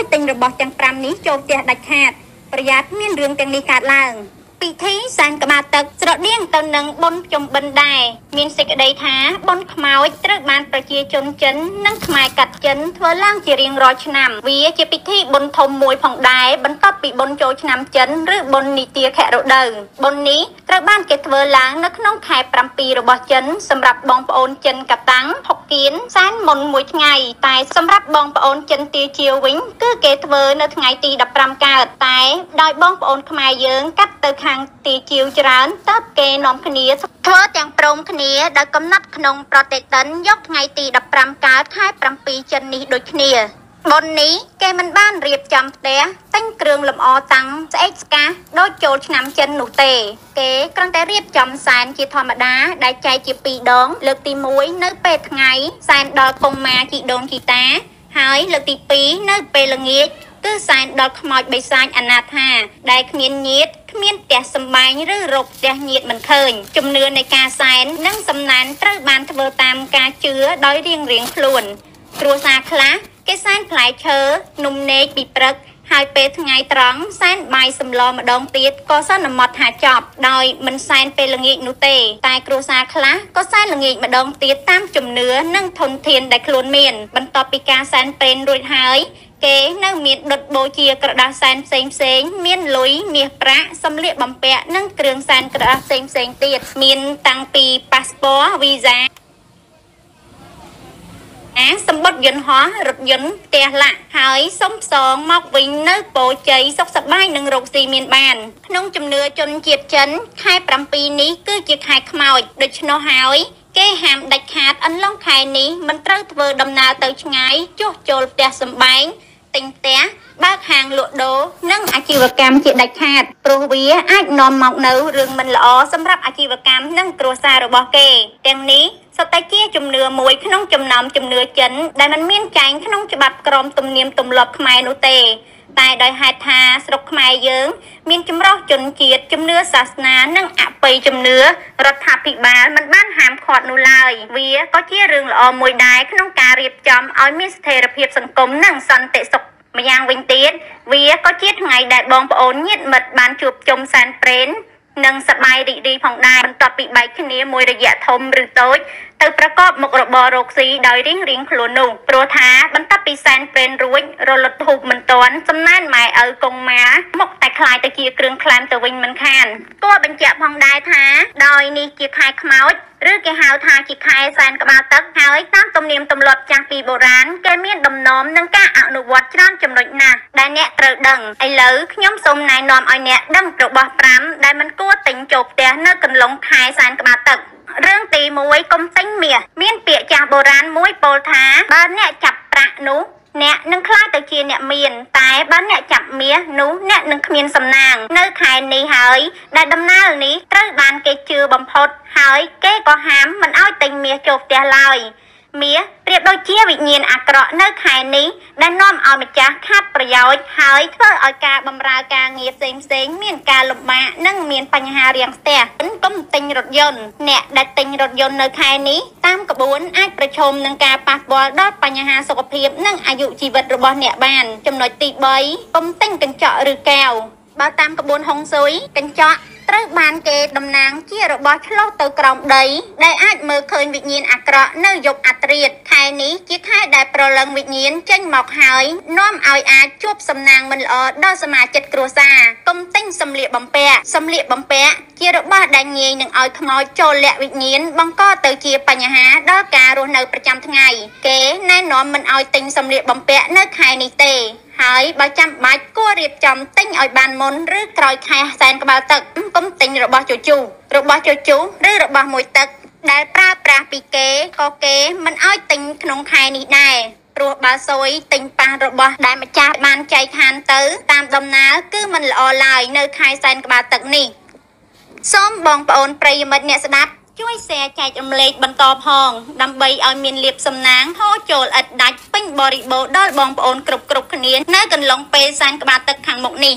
ឲ្យទិញរបស់ទាំង5នេះចូលផ្ទះដាច់ខាតប្រយ័ត្នមានរឿងទាំងនេះកើតឡើងពិធីសែនក្បាលទឹកស្រដៀងទៅនឹងបុណ្យភ្ជុំបិណ្ឌដែរមានសេចក្តីថាបុណ្យខ្មោចត្រូវបានប្រជាជនចិននិងខ្មែរកាត់ចិនធ្វើឡើងជារៀងរាល់ឆ្នាំវាជាពិធីបុណ្យធំមួយផងដែរបន្ទាប់ពីបុណ្យចូលឆ្នាំចិនឬបុណ្យនីតិខរដូវបុណ្យនេះត្រូវបានគេធ្វើឡើងនៅក្នុងខែ7របស់ចិនសម្រាប់បងប្អូនចិនកតាំង ហុកគៀនសែនមុនមួយថ្ងៃតែសម្រាប់បងប្អូនចិនទាជាវិញ គឺគេធ្វើនៅថ្ងៃទី15កើតតែដោយបងប្អូនខ្មែរយើងកាត់ទៅខាងទីជាវច្រើនតើបគេនាំគ្នាធ្វើទាំងព្រមគ្នាដោយកំណត់ក្នុងប្រតិទិនយកថ្ងៃទី15កើតខែ7ចិននេះដូចគ្នា បុណ្យនេះគេមិនបានរៀបចំផ្ទះទិញគ្រឿងលម្អតាំងស្អែកស្កាសដូចចូលឆ្នាំចិននោះទេ គេគ្រាន់តែរៀបចំសែនជាធម្មតាដែលចែកជា2ដង លើកទី1នៅពេលថ្ងៃសែនដល់កុមារជីដូនជីតា ហើយលើកទី2នៅពេលល្ងាចគឺសែនដល់ខ្មោចបិសាចអនាថាដែលគ្មានញាតគ្មានផ្ទះសម្បែងឬរកផ្ទះញាតមិនឃើញជំនឿនៃការសែននិងសំណានត្រូវបានធ្វើតាមការជឿដោយរៀងរៀងខ្លួនគ្រួសារខ្លះ គេសែនផ្លែឈើនំនេកពីព្រឹកហើយពេលថ្ងៃត្រង់សែនបាយសម្លម្ដងទៀតក៏សន្មត់ថាចប់ដោយមិនសែនពេលល្ងាចនោះទេ តែគ្រួសារខ្លះក៏សែនល្ងាចម្ដងទៀតតាមជំនឿនិងធនធានដែលខ្លួនមាន បន្ទាប់ពីការសែនព្រេនរួចហើយគេនៅមានដុតបូជាក្រដាសសែនផ្សេងផ្សេងមានលុយមាសប្រាក់សម្លៀកបំពាក់និងគ្រឿងសែនក្រដាសផ្សេងផ្សេងទៀតមានតាំងពីប៉ាសពតវីសា អាសម្បត្តិយន្តហោះរថយន្តផ្ទះឡាក់ហើយសុំផ្សងមកវិញនៅពោជ័យសុខសប្បាយនឹងរកស៊ីមានបាន ក្នុងជំនឿជនជាតិចិន ខែ7នេះគឺជាខែខ្មោចដូច្នោះហើយគេហាមដាច់ខាតអន្លង់ខែនេះមិនត្រូវធ្វើដំណើរទៅឆ្ងាយចុះចូលផ្ទះសម្បែង ទិញផ្ទះបើកហាងលក់ដូរនិងអាជីវកម្មជាដាច់ខាតព្រោះវាអាចនាំមកនៅរឿងមិនល្អសម្រាប់អាជីវកម្មនិងគ្រួសាររបស់គេទាំងនេះសុទ្ធតែជាជំនឿមួយក្នុងចំណោមជំនឿចិនដែលมันមានចែងក្នុងច្បាប់ក្រមទំនៀមទម្លាប់ខ្មែរនោះទេតែដោយហេតុថាស្រុកខ្មែរយើង មានចម្រុះជនជាតិជំនឿសាសនា និងអបិយជំនឿរដ្ឋាភិបាលមិនបានហាម ឃាត់នោះឡើយវាក៏ជារឿងល្អមួយដែរក្នុងការរៀបចំឲ្យមានស្ថិរភាពសង្គមនិងសន្តិសុខម្យ៉ាងវិញទៀតវាក៏ជាថ្ងៃដែលបងប្អូនញាតិមិត្តបានជួបជុំសែនព្រេននិងសប្បាយរីករាយផងដែរបន្ទាប់ពីបែកគ្នាមួយរយៈធំឬតូច ទៅប្រកបមុខរបររកស៊ីដោយរៀងរៀងខ្លួននោះព្រោះថាបន្ទាប់ពីសែនពេនរួចរលត់ធូបមិនតាន់សំណានម៉ែឪកងម៉ាមកតែខ្លាយទៅជាគ្រឿងខ្លាំទៅវិញមិនខានគួរបញ្ជាក់ផងដែរថា ដោយនេះជាខែខ្មោចឬគេហៅថាជាខែសែនក្បាលទឹកហើយតាមទំនៀមទម្លាប់ចាស់ពីបុរាណគេមានដំណំនឹងការអនុវត្តច្រើនចំណុចណាស់ដែលអ្នកត្រូវដឹងឥឡូវខ្ញុំសូមណែនាំឲ្យអ្នកដឹងរបស់5ដែលមិនគួរទិញចូលផ្ទះនៅកន្លងខែសែនក្បាលទឹក រឿងទី1កុំទិញមាសមានពាក្យចាស់បុរាណមួយពោលថាបើអ្នកចាប់ប្រាក់នោះអ្នកនឹងខ្លាចទៅជាអ្នកមានតែបើអ្នកចាប់មាសនោះអ្នកនឹងគ្មានសំណាង នៅខែនេះហើយដែលដំណើរនេះត្រូវបានគេជឿបំផុតហើយគេក៏ហាមមិនឲ្យទិញមាសចូលផ្ទះឡើយមាសប្រៀបដូចជា វិញ្ញាណអាក្រក់នៅខែនេះដែលនាំឲ្យម្ចាស់ខាត់ប្រយោជន៍ហើយធ្វើឲ្យការបម្រើការងារផ្សេងផ្សេងមានការលំបាកនិងមានបញ្ហារាំងស្ទះកុំទិញរថយន្តអ្នកដែលទិញរថយន្តនៅខែនេះតាមក្បួនអាចប្រឈមនឹងការប៉ះពាល់ដល់បញ្ហាសុខភាព និងអាយុជីវិតរបស់អ្នកបាន ចំណុចទី3កុំទិញកញ្ចក់ឬកែវបើតាមក្បួនហុងស៊ុយកញ្ចក់ ត្រូវបានគេតំណាងជារបស់ឆ្លុះទៅក្រោមដី ដែលអាចមើលឃើញវិញ្ញាណអាក្រក់នៅយប់អាត្រាតខែនេះជាខែដែលប្រលឹងវិញ្ញាណចេញមកហើយនាំឲ្យអាចជួបសំណាងមិនល្អដល់សមាជិកគ្រួសារកុំទិញសម្លៀកបំពាក់សម្លៀកបំពាក់ជារបស់ដែលងាយនឹងឲ្យខ្មោចចូលលាក់វិញ្ញាណបង្កទៅជាបញ្ហាដល់ការរស់នៅប្រចាំថ្ងៃ គេណែនាំមិនឲ្យទិញសម្លៀកបំពាក់នៅខែនេះទេ ហើយបើចាំបាច់គួររៀបចំទិញឲ្យបានមុនឬក្រោយខែសែនក្បាលទឹកកុំទិញរបស់ជជុះរបស់ជជុះឬរបស់មួយទឹក ដែលប្រើប្រាស់ពីគេក៏គេមិនឲ្យទិញក្នុងខែនេះដែរព្រោះបើសួយទិញប៉ះរបស់ដែលម្ចាស់បានចែកឋានទៅតាមដំណើរគឺមិនល្អឡើយនៅខែសែនក្បាលទឹកនេះសូមបងប្អូនប្រិយមិត្តអ្នកស្ដាប់ ជួយ share ចែករំលែកបន្តផងដើម្បីឲ្យមានលៀបសំណាងហូរចូលឥតដាច់ពេញបរិបូរណ៍ដល់បងប្អូនគ្រប់គ្រប់គ្នានៅកន្លងពេលសែនក្បាលទឹកខាងមុខនេះ